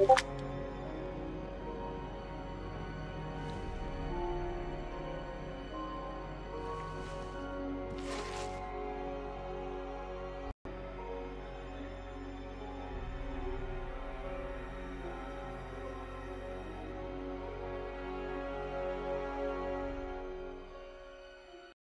you